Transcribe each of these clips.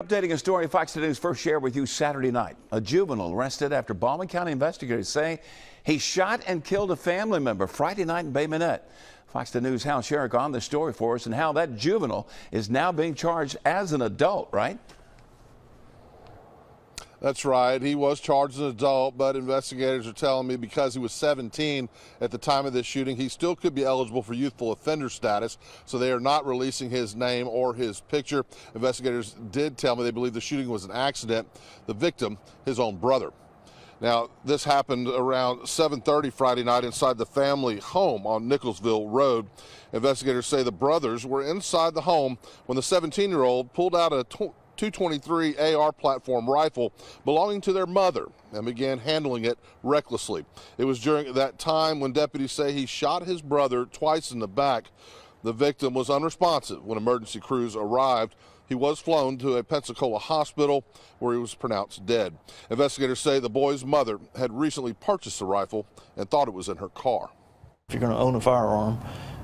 Updating a story Fox News first shared with you Saturday night. A juvenile arrested after Baldwin County investigators say he shot and killed a family member Friday night in Bay Minette. Fox News Hal Scheurich on the story for us and how that juvenile is now being charged as an adult, right? That's right. He was charged as an adult, but investigators are telling me because he was 17 at the time of this shooting, he still could be eligible for youthful offender status. So they are not releasing his name or his picture. Investigators did tell me they believe the shooting was an accident. The victim, his own brother. Now, this happened around 7:30 Friday night inside the family home on Nicholsville Road. Investigators say the brothers were inside the home when the 17-year-old pulled out a 223 AR platform rifle belonging to their mother and began handling it recklessly. It was during that time when deputies say he shot his brother twice in the back. The victim was unresponsive when emergency crews arrived. He was flown to a Pensacola hospital where he was pronounced dead. Investigators say the boy's mother had recently purchased the rifle and thought it was in her car. If you're going to own a firearm,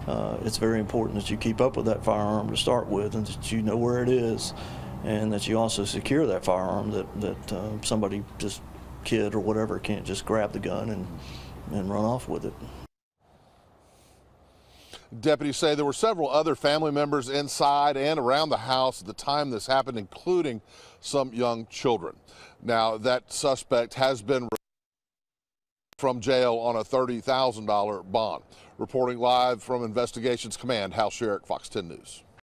uh, it's very important that you keep up with that firearm to start with and that you know where it is and that you also secure that firearm that, that uh, somebody just kid or whatever can't just grab the gun and, and run off with it. Deputies say there were several other family members inside and around the house at the time this happened, including some young children. Now, that suspect has been from jail on a $30,000 bond. Reporting live from Investigations Command, Hal Scheurich, Fox 10 News.